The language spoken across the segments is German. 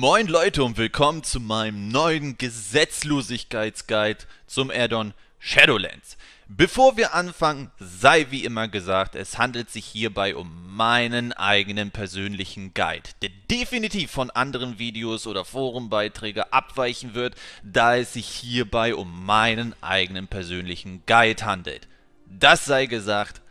Moin Leute und willkommen zu meinem neuen Gesetzlosigkeitsguide zum Addon Shadowlands. Bevor wir anfangen, sei wie immer gesagt, es handelt sich hierbei um meinen eigenen persönlichen Guide, der definitiv von anderen Videos oder Forumbeiträgen abweichen wird, da es sich hierbei um meinen eigenen persönlichen Guide handelt. Das sei gesagt,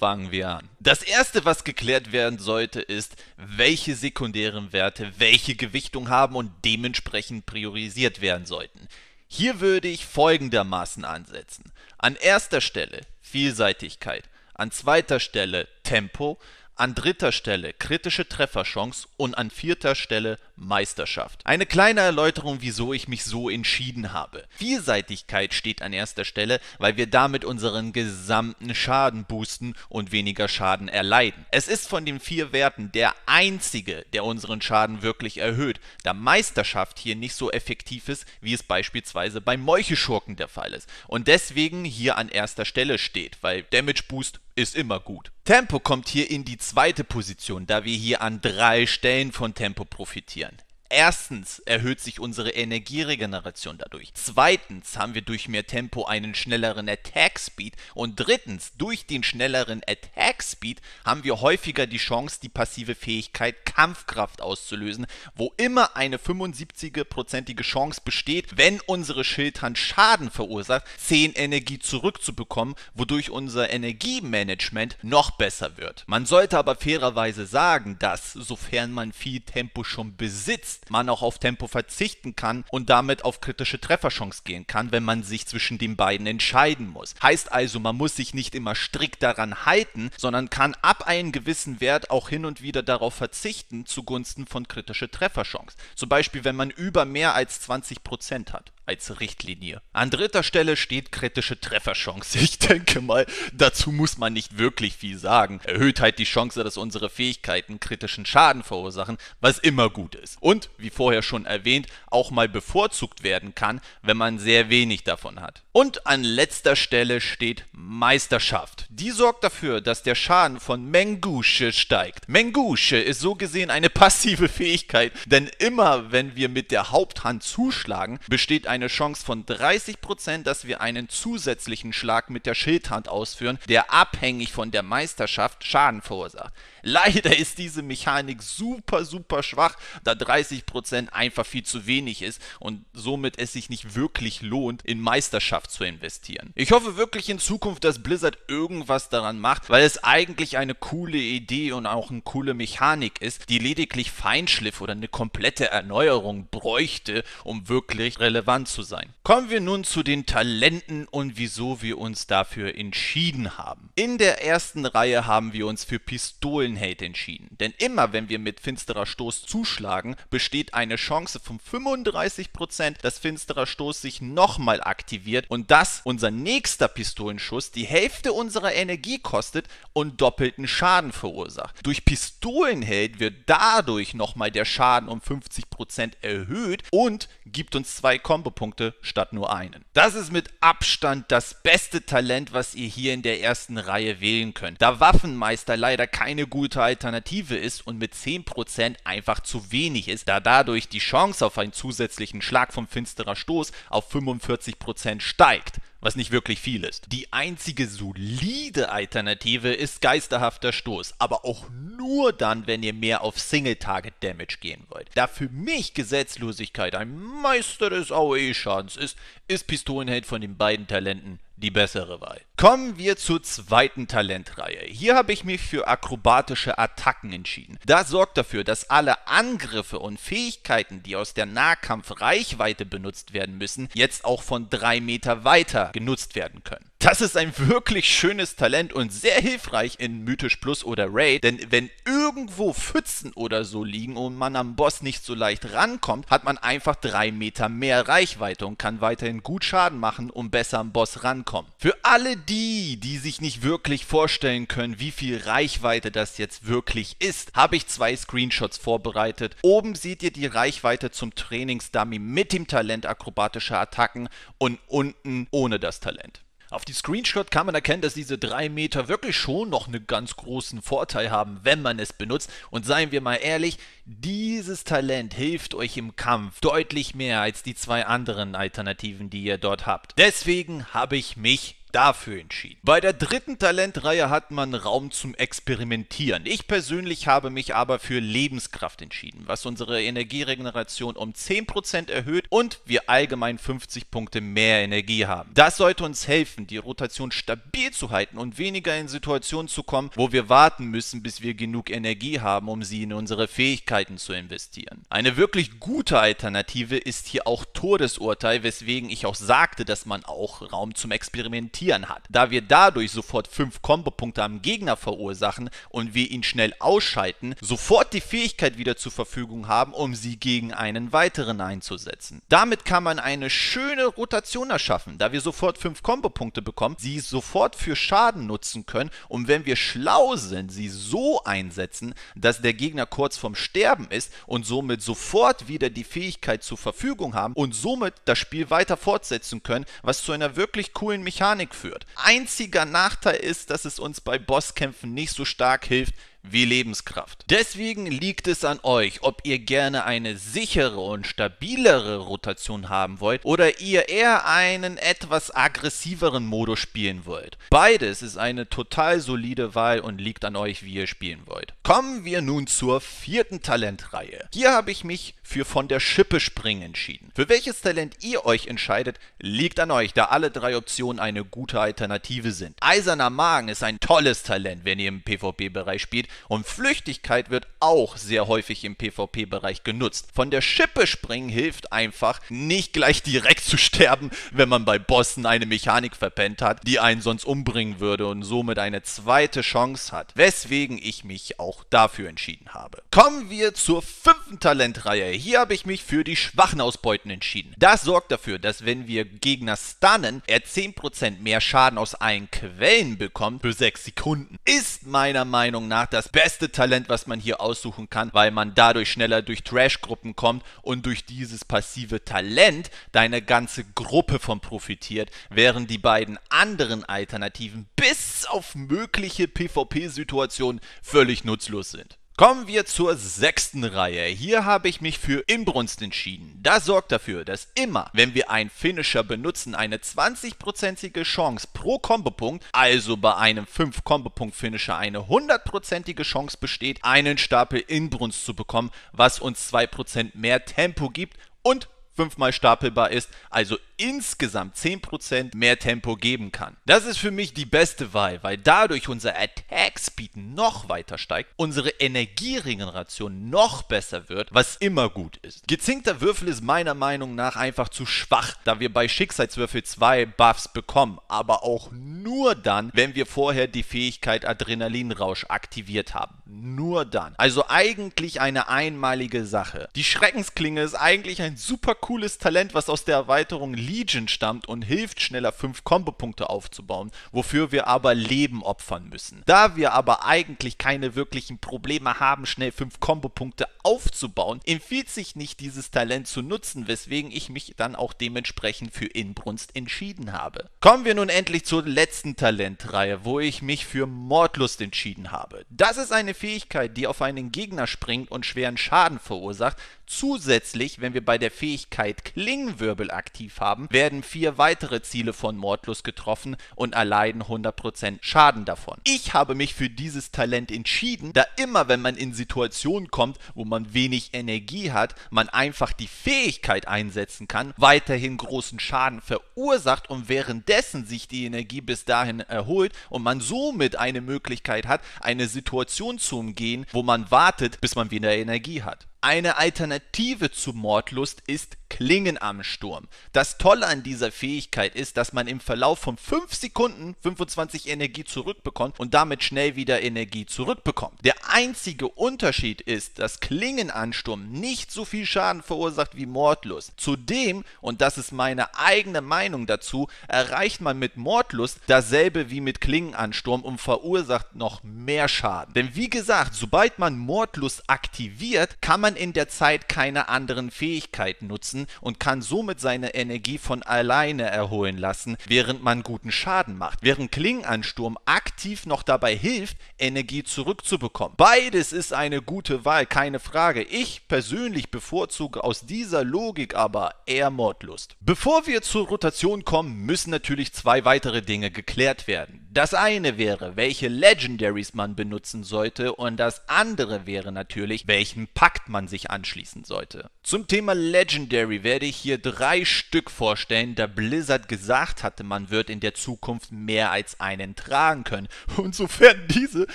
fangen wir an. Das erste, was geklärt werden sollte, ist, welche sekundären Werte welche Gewichtung haben und dementsprechend priorisiert werden sollten. Hier würde ich folgendermaßen ansetzen. An erster Stelle Vielseitigkeit, an zweiter Stelle Tempo, an dritter Stelle kritische Trefferchance und an vierter Stelle Meisterschaft. Eine kleine Erläuterung, wieso ich mich so entschieden habe. Vielseitigkeit steht an erster Stelle, weil wir damit unseren gesamten Schaden boosten und weniger Schaden erleiden. Es ist von den vier Werten der einzige, der unseren Schaden wirklich erhöht, da Meisterschaft hier nicht so effektiv ist, wie es beispielsweise bei Meuchelschurken der Fall ist. Und deswegen hier an erster Stelle steht, weil Damage Boost ist immer gut. Tempo kommt hier in die zweite Position, da wir hier an drei Stellen von Tempo profitieren. Erstens erhöht sich unsere Energieregeneration dadurch. Zweitens haben wir durch mehr Tempo einen schnelleren Attack Speed. Und drittens, durch den schnelleren Attack Speed haben wir häufiger die Chance, die passive Fähigkeit Kampfkraft auszulösen, wo immer eine 75-prozentige Chance besteht, wenn unsere Schildhand Schaden verursacht, 10 Energie zurückzubekommen, wodurch unser Energiemanagement noch besser wird. Man sollte aber fairerweise sagen, dass, sofern man viel Tempo schon besitzt, man auch auf Tempo verzichten kann und damit auf kritische Trefferchance gehen kann, wenn man sich zwischen den beiden entscheiden muss. Heißt also, man muss sich nicht immer strikt daran halten, sondern kann ab einem gewissen Wert auch hin und wieder darauf verzichten zugunsten von kritische Trefferchance. Zum Beispiel, wenn man über mehr als 20% hat als Richtlinie. An dritter Stelle steht kritische Trefferchance. Ich denke mal, dazu muss man nicht wirklich viel sagen. Erhöht halt die Chance, dass unsere Fähigkeiten kritischen Schaden verursachen, was immer gut ist. Und, wie vorher schon erwähnt, auch mal bevorzugt werden kann, wenn man sehr wenig davon hat. Und an letzter Stelle steht Meisterschaft. Die sorgt dafür, dass der Schaden von Mengusche steigt. Mengusche ist so gesehen eine passive Fähigkeit, denn immer wenn wir mit der Haupthand zuschlagen, besteht eine Chance von 30%, dass wir einen zusätzlichen Schlag mit der Schildhand ausführen, der abhängig von der Meisterschaft Schaden verursacht. Leider ist diese Mechanik super, super schwach, da 30% einfach viel zu wenig ist und somit es sich nicht wirklich lohnt, in Meisterschaft zu investieren. Ich hoffe wirklich in Zukunft, dass Blizzard irgendwas daran macht, weil es eigentlich eine coole Idee und auch eine coole Mechanik ist, die lediglich Feinschliff oder eine komplette Erneuerung bräuchte, um wirklich relevant zu sein. Kommen wir nun zu den Talenten und wieso wir uns dafür entschieden haben. In der ersten Reihe haben wir uns für Pistolen Hate entschieden. Denn immer wenn wir mit finsterer Stoß zuschlagen, besteht eine Chance von 35%, dass finsterer Stoß sich nochmal aktiviert und dass unser nächster Pistolenschuss die Hälfte unserer Energie kostet und doppelten Schaden verursacht. Durch Pistolenheld wird dadurch nochmal der Schaden um 50% erhöht und gibt uns zwei Kombopunkte statt nur einen. Das ist mit Abstand das beste Talent, was ihr hier in der ersten Reihe wählen könnt. Da Waffenmeister leider keine gute gute Alternative ist und mit 10% einfach zu wenig ist, da dadurch die Chance auf einen zusätzlichen Schlag vom finsterer Stoß auf 45% steigt was nicht wirklich viel ist. Die einzige solide Alternative ist geisterhafter Stoß, aber auch nur dann, wenn ihr mehr auf Single-Target-Damage gehen wollt. Da für mich Gesetzlosigkeit ein Meister des AOE-Schadens ist, ist Pistolenheld von den beiden Talenten die bessere Wahl. Kommen wir zur zweiten Talentreihe. Hier habe ich mich für akrobatische Attacken entschieden. Das sorgt dafür, dass alle Angriffe und Fähigkeiten, die aus der Nahkampfreichweite benutzt werden müssen, jetzt auch von drei Meter weiter genutzt werden können. Das ist ein wirklich schönes Talent und sehr hilfreich in Mythisch Plus oder Raid, denn wenn irgendwo Pfützen oder so liegen und man am Boss nicht so leicht rankommt, hat man einfach drei Meter mehr Reichweite und kann weiterhin gut Schaden machen und besser am Boss rankommen. Für alle die, die sich nicht wirklich vorstellen können, wie viel Reichweite das jetzt wirklich ist, habe ich zwei Screenshots vorbereitet. Oben seht ihr die Reichweite zum Trainingsdummy mit dem Talent akrobatische Attacken und unten ohne das Talent. Auf die Screenshot kann man erkennen, dass diese 3 Meter wirklich schon noch einen ganz großen Vorteil haben, wenn man es benutzt. Und seien wir mal ehrlich, dieses Talent hilft euch im Kampf deutlich mehr als die zwei anderen Alternativen, die ihr dort habt. Deswegen habe ich mich dafür entschieden. Bei der dritten Talentreihe hat man Raum zum Experimentieren. Ich persönlich habe mich aber für Lebenskraft entschieden, was unsere Energieregeneration um 10% erhöht und wir allgemein 50 Punkte mehr Energie haben. Das sollte uns helfen, die Rotation stabil zu halten und weniger in Situationen zu kommen, wo wir warten müssen, bis wir genug Energie haben, um sie in unsere Fähigkeiten zu investieren. Eine wirklich gute Alternative ist hier auch Todesurteil, weswegen ich auch sagte, dass man auch Raum zum Experimentieren profitieren hat. Da wir dadurch sofort 5 Kombopunkte am Gegner verursachen und wir ihn schnell ausschalten, sofort die Fähigkeit wieder zur Verfügung haben, um sie gegen einen weiteren einzusetzen. Damit kann man eine schöne Rotation erschaffen, da wir sofort 5 Kombopunkte bekommen, sie sofort für Schaden nutzen können und wenn wir schlau sind, sie so einsetzen, dass der Gegner kurz vorm Sterben ist und somit sofort wieder die Fähigkeit zur Verfügung haben und somit das Spiel weiter fortsetzen können, was zu einer wirklich coolen Mechanik führt. Einziger Nachteil ist, dass es uns bei Bosskämpfen nicht so stark hilft, wie Lebenskraft. Deswegen liegt es an euch, ob ihr gerne eine sichere und stabilere Rotation haben wollt oder ihr eher einen etwas aggressiveren Modus spielen wollt. Beides ist eine total solide Wahl und liegt an euch, wie ihr spielen wollt. Kommen wir nun zur vierten Talentreihe. Hier habe ich mich für von der Schippe springen entschieden. Für welches Talent ihr euch entscheidet, liegt an euch, da alle drei Optionen eine gute Alternative sind. Eiserner Magen ist ein tolles Talent, wenn ihr im PvP-Bereich spielt und Flüchtigkeit wird auch sehr häufig im PvP-Bereich genutzt. Von der Schippe springen hilft einfach, nicht gleich direkt zu sterben, wenn man bei Bossen eine Mechanik verpennt hat, die einen sonst umbringen würde und somit eine zweite Chance hat. Weswegen ich mich auch dafür entschieden habe. Kommen wir zur fünften Talentreihe. Hier habe ich mich für die schwachen Ausbeuten entschieden. Das sorgt dafür, dass wenn wir Gegner stunnen, er 10% mehr Schaden aus allen Quellen bekommt für 6 Sekunden. Ist meiner Meinung nach das das beste Talent, was man hier aussuchen kann, weil man dadurch schneller durch Trash-Gruppen kommt und durch dieses passive Talent deine ganze Gruppe von profitiert, während die beiden anderen Alternativen bis auf mögliche PvP-Situationen völlig nutzlos sind. Kommen wir zur sechsten Reihe. Hier habe ich mich für Inbrunst entschieden. Das sorgt dafür, dass immer, wenn wir einen Finisher benutzen, eine 20%ige Chance pro Kombopunkt, also bei einem 5-Kombopunkt-Finisher eine 100%ige Chance besteht, einen Stapel Inbrunst zu bekommen, was uns 2% mehr Tempo gibt und fünfmal stapelbar ist, also insgesamt 10% mehr Tempo geben kann. Das ist für mich die beste Wahl, weil dadurch unser Attack Speed noch weiter steigt, unsere Energieregeneration noch besser wird, was immer gut ist. Gezinkter Würfel ist meiner Meinung nach einfach zu schwach, da wir bei Schicksalswürfel 2 Buffs bekommen, aber auch nur dann, wenn wir vorher die Fähigkeit Adrenalinrausch aktiviert haben. Nur dann. Also eigentlich eine einmalige Sache. Die Schreckensklinge ist eigentlich ein super cooles Talent, was aus der Erweiterung Legion stammt und hilft schneller 5 Kombopunkte aufzubauen, wofür wir aber Leben opfern müssen. Da wir aber eigentlich keine wirklichen Probleme haben, schnell 5 Kombopunkte aufzubauen, empfiehlt sich nicht dieses Talent zu nutzen, weswegen ich mich dann auch dementsprechend für Inbrunst entschieden habe. Kommen wir nun endlich zur letzten Talentreihe, wo ich mich für Mordlust entschieden habe. Das ist eine Fähigkeit, die auf einen Gegner springt und schweren Schaden verursacht, Zusätzlich, wenn wir bei der Fähigkeit Klingenwirbel aktiv haben, werden vier weitere Ziele von Mordlust getroffen und erleiden 100% Schaden davon. Ich habe mich für dieses Talent entschieden, da immer wenn man in Situationen kommt, wo man wenig Energie hat, man einfach die Fähigkeit einsetzen kann, weiterhin großen Schaden verursacht und währenddessen sich die Energie bis dahin erholt und man somit eine Möglichkeit hat, eine Situation zu umgehen, wo man wartet, bis man wieder Energie hat. Eine Alternative zu Mordlust ist Klingen am Sturm. Das Tolle an dieser Fähigkeit ist, dass man im Verlauf von 5 Sekunden 25 Energie zurückbekommt und damit schnell wieder Energie zurückbekommt. Der einzige Unterschied ist, dass Klingenansturm nicht so viel Schaden verursacht wie Mordlust. Zudem, und das ist meine eigene Meinung dazu, erreicht man mit Mordlust dasselbe wie mit Klingenansturm und verursacht noch mehr Schaden. Denn wie gesagt, sobald man Mordlust aktiviert, kann man in der Zeit keine anderen Fähigkeiten nutzen benutzen und kann somit seine Energie von alleine erholen lassen, während man guten Schaden macht. Während Klingenansturm aktiv noch dabei hilft, Energie zurückzubekommen. Beides ist eine gute Wahl, keine Frage. Ich persönlich bevorzuge aus dieser Logik aber eher Mordlust. Bevor wir zur Rotation kommen, müssen natürlich zwei weitere Dinge geklärt werden. Das eine wäre, welche Legendaries man benutzen sollte und das andere wäre natürlich, welchen Pakt man sich anschließen sollte. Zum Thema Legendary werde ich hier drei Stück vorstellen, da Blizzard gesagt hatte, man wird in der Zukunft mehr als einen tragen können. Und sofern diese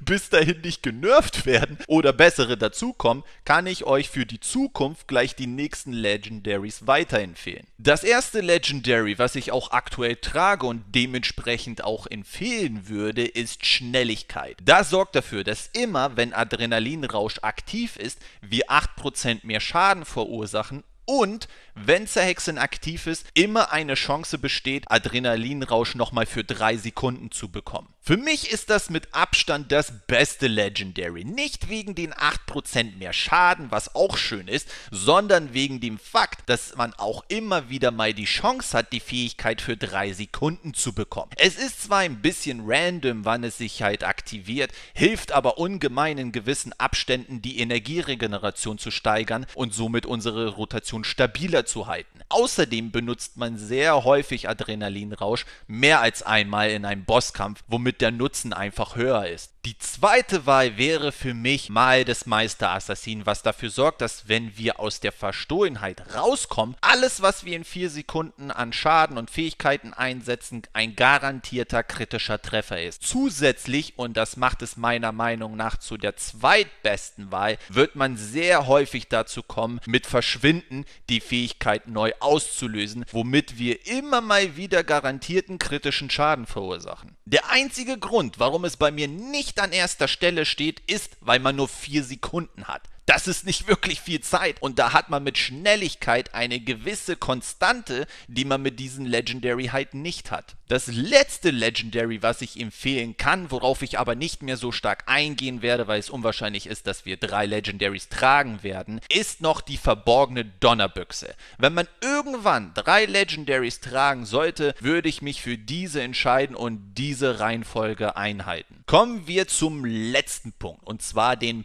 bis dahin nicht genervt werden oder bessere dazukommen, kann ich euch für die Zukunft gleich die nächsten Legendaries weiterempfehlen. Das erste Legendary, was ich auch aktuell trage und dementsprechend auch empfehle, fehlen würde, ist Schnelligkeit. Das sorgt dafür, dass immer, wenn Adrenalinrausch aktiv ist, wir 8% mehr Schaden verursachen und wenn Zerhexen aktiv ist, immer eine Chance besteht, Adrenalinrausch nochmal für 3 Sekunden zu bekommen. Für mich ist das mit Abstand das beste Legendary. Nicht wegen den 8% mehr Schaden, was auch schön ist, sondern wegen dem Fakt, dass man auch immer wieder mal die Chance hat, die Fähigkeit für 3 Sekunden zu bekommen. Es ist zwar ein bisschen random, wann es sich halt aktiviert, hilft aber ungemein in gewissen Abständen die Energieregeneration zu steigern und somit unsere Rotation stabiler zu halten. Außerdem benutzt man sehr häufig Adrenalinrausch, mehr als einmal in einem Bosskampf, womit der Nutzen einfach höher ist. Die zweite Wahl wäre für mich mal des Meisterassassinen, was dafür sorgt, dass wenn wir aus der Verstohlenheit rauskommen, alles, was wir in vier Sekunden an Schaden und Fähigkeiten einsetzen, ein garantierter kritischer Treffer ist. Zusätzlich, und das macht es meiner Meinung nach zu der zweitbesten Wahl, wird man sehr häufig dazu kommen, mit Verschwinden die Fähigkeit neu auszulösen, womit wir immer mal wieder garantierten kritischen Schaden verursachen. Der einzige Grund, warum es bei mir nicht an erster Stelle steht, ist, weil man nur vier Sekunden hat. Das ist nicht wirklich viel Zeit und da hat man mit Schnelligkeit eine gewisse Konstante, die man mit diesen Legendary halt nicht hat. Das letzte Legendary, was ich empfehlen kann, worauf ich aber nicht mehr so stark eingehen werde, weil es unwahrscheinlich ist, dass wir drei Legendaries tragen werden, ist noch die verborgene Donnerbüchse. Wenn man irgendwann drei Legendaries tragen sollte, würde ich mich für diese entscheiden und diese Reihenfolge einhalten. Kommen wir zum letzten Punkt und zwar den.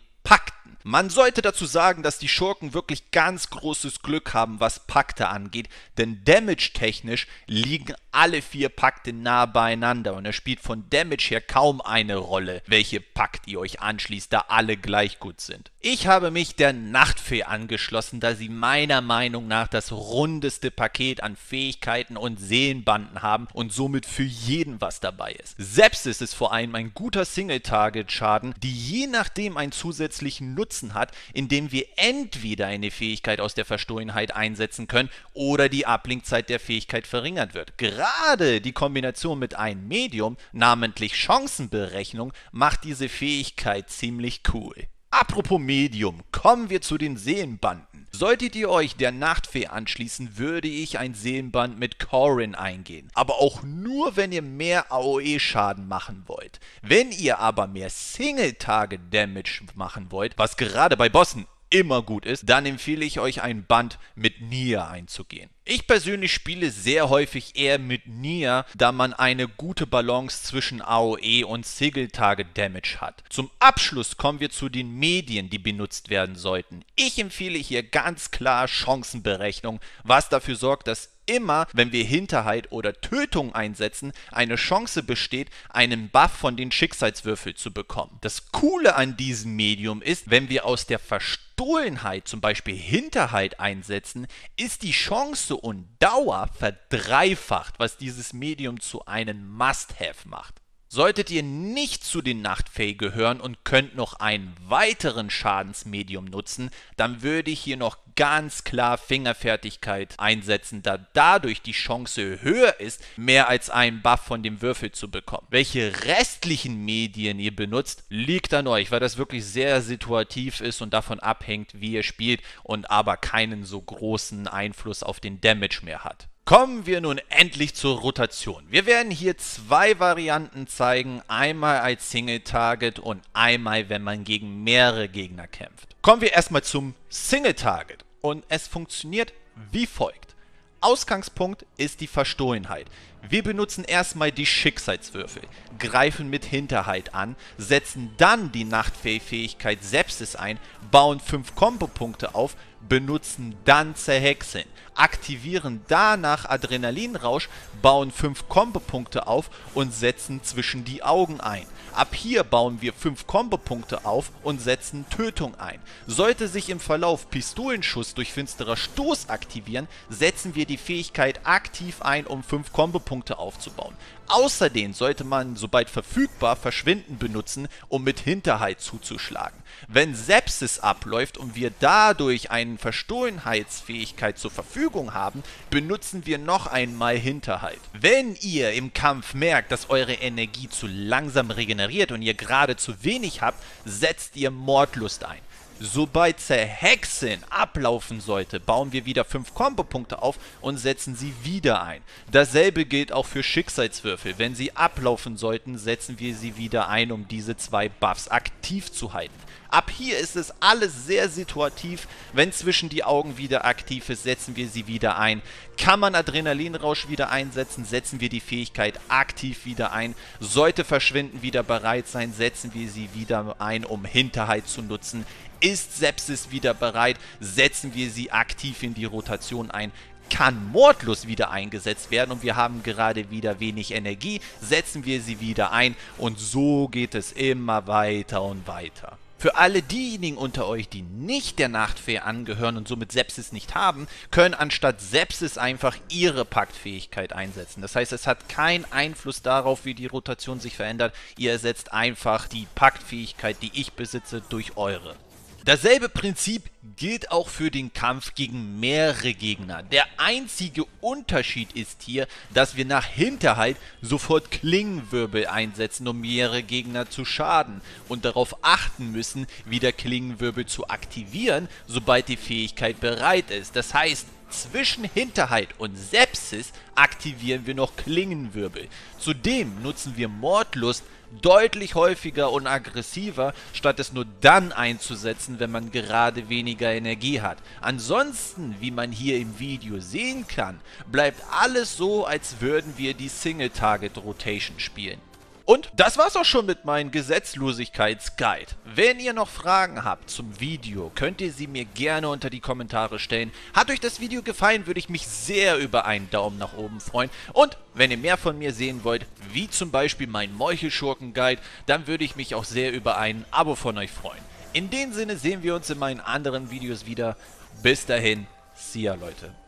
Man sollte dazu sagen, dass die Schurken wirklich ganz großes Glück haben, was Pakte angeht, denn damage-technisch liegen alle vier Pakte nah beieinander und es spielt von Damage her kaum eine Rolle, welche Pakt ihr euch anschließt, da alle gleich gut sind. Ich habe mich der Nachtfee angeschlossen, da sie meiner Meinung nach das rundeste Paket an Fähigkeiten und Seelenbanden haben und somit für jeden was dabei ist. Selbst ist es vor allem ein guter Single-Target-Schaden, die je nachdem einen zusätzlichen Nutzen Nutzen hat, indem wir entweder eine Fähigkeit aus der Verstohlenheit einsetzen können oder die Ablinkzeit der Fähigkeit verringert wird. Gerade die Kombination mit einem Medium, namentlich Chancenberechnung, macht diese Fähigkeit ziemlich cool. Apropos Medium, kommen wir zu den Seelenbanden. Solltet ihr euch der Nachtfee anschließen, würde ich ein Seelenband mit Corin eingehen. Aber auch nur, wenn ihr mehr AOE-Schaden machen wollt. Wenn ihr aber mehr Single-Target-Damage machen wollt, was gerade bei Bossen immer gut ist, dann empfehle ich euch ein Band mit Nia einzugehen. Ich persönlich spiele sehr häufig eher mit Nia, da man eine gute Balance zwischen AOE und Single-Target-Damage hat. Zum Abschluss kommen wir zu den Medien, die benutzt werden sollten. Ich empfehle hier ganz klar Chancenberechnung, was dafür sorgt, dass immer, wenn wir Hinterhalt oder Tötung einsetzen, eine Chance besteht, einen Buff von den Schicksalswürfeln zu bekommen. Das Coole an diesem Medium ist, wenn wir aus der Verstohlenheit zum Beispiel Hinterhalt einsetzen, ist die Chance und Dauer verdreifacht, was dieses Medium zu einem Must-Have macht. Solltet ihr nicht zu den Nachtfee gehören und könnt noch einen weiteren Schadensmedium nutzen, dann würde ich hier noch ganz klar Fingerfertigkeit einsetzen, da dadurch die Chance höher ist, mehr als einen Buff von dem Würfel zu bekommen. Welche restlichen Medien ihr benutzt, liegt an euch, weil das wirklich sehr situativ ist und davon abhängt, wie ihr spielt und aber keinen so großen Einfluss auf den Damage mehr hat. Kommen wir nun endlich zur Rotation. Wir werden hier zwei Varianten zeigen, einmal als Single Target und einmal, wenn man gegen mehrere Gegner kämpft. Kommen wir erstmal zum Single Target. und es funktioniert wie folgt. Ausgangspunkt ist die Verstohlenheit. Wir benutzen erstmal die Schicksalswürfel, greifen mit Hinterhalt an, setzen dann die Nachtfähigkeit Sepsis ein, bauen 5 Kombopunkte auf, benutzen dann Zerhexeln, aktivieren danach Adrenalinrausch, bauen 5 Kombopunkte auf und setzen zwischen die Augen ein. Ab hier bauen wir 5 Kombopunkte auf und setzen Tötung ein. Sollte sich im Verlauf Pistolenschuss durch finsterer Stoß aktivieren, setzen wir die Fähigkeit aktiv ein, um 5 Kombopunkte aufzubauen. Außerdem sollte man, sobald verfügbar, Verschwinden benutzen, um mit Hinterhalt zuzuschlagen. Wenn Sepsis abläuft und wir dadurch eine Verstohlenheitsfähigkeit zur Verfügung haben, benutzen wir noch einmal Hinterhalt. Wenn ihr im Kampf merkt, dass eure Energie zu langsam regeneriert und ihr gerade zu wenig habt, setzt ihr Mordlust ein. Sobald Zerhexen ablaufen sollte, bauen wir wieder 5 Kombopunkte auf und setzen sie wieder ein. Dasselbe gilt auch für Schicksalswürfel. Wenn sie ablaufen sollten, setzen wir sie wieder ein, um diese zwei Buffs aktiv zu halten. Ab hier ist es alles sehr situativ. Wenn zwischen die Augen wieder aktiv ist, setzen wir sie wieder ein. Kann man Adrenalinrausch wieder einsetzen, setzen wir die Fähigkeit aktiv wieder ein. Sollte Verschwinden wieder bereit sein, setzen wir sie wieder ein, um Hinterhalt zu nutzen. Ist Sepsis wieder bereit, setzen wir sie aktiv in die Rotation ein kann Mordlust wieder eingesetzt werden und wir haben gerade wieder wenig Energie, setzen wir sie wieder ein und so geht es immer weiter und weiter. Für alle diejenigen unter euch, die nicht der Nachtfee angehören und somit Sepsis nicht haben, können anstatt Sepsis einfach ihre Paktfähigkeit einsetzen. Das heißt, es hat keinen Einfluss darauf, wie die Rotation sich verändert. Ihr ersetzt einfach die Paktfähigkeit, die ich besitze, durch eure. Dasselbe Prinzip gilt auch für den Kampf gegen mehrere Gegner. Der einzige Unterschied ist hier, dass wir nach Hinterhalt sofort Klingenwirbel einsetzen, um mehrere Gegner zu schaden und darauf achten müssen, wieder Klingenwirbel zu aktivieren, sobald die Fähigkeit bereit ist. Das heißt, zwischen Hinterhalt und Sepsis aktivieren wir noch Klingenwirbel. Zudem nutzen wir Mordlust deutlich häufiger und aggressiver, statt es nur dann einzusetzen, wenn man gerade weniger Energie hat. Ansonsten, wie man hier im Video sehen kann, bleibt alles so, als würden wir die Single-Target-Rotation spielen. Und das war's auch schon mit meinem Gesetzlosigkeitsguide. Wenn ihr noch Fragen habt zum Video, könnt ihr sie mir gerne unter die Kommentare stellen. Hat euch das Video gefallen, würde ich mich sehr über einen Daumen nach oben freuen. Und wenn ihr mehr von mir sehen wollt, wie zum Beispiel mein Meuchelschurken-Guide, dann würde ich mich auch sehr über ein Abo von euch freuen. In dem Sinne sehen wir uns in meinen anderen Videos wieder. Bis dahin, see ya Leute.